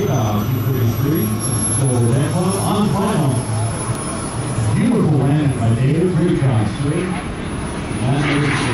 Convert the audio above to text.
Radar, 233, for that one on. Beautiful landing by David Bridgehouse, straight. And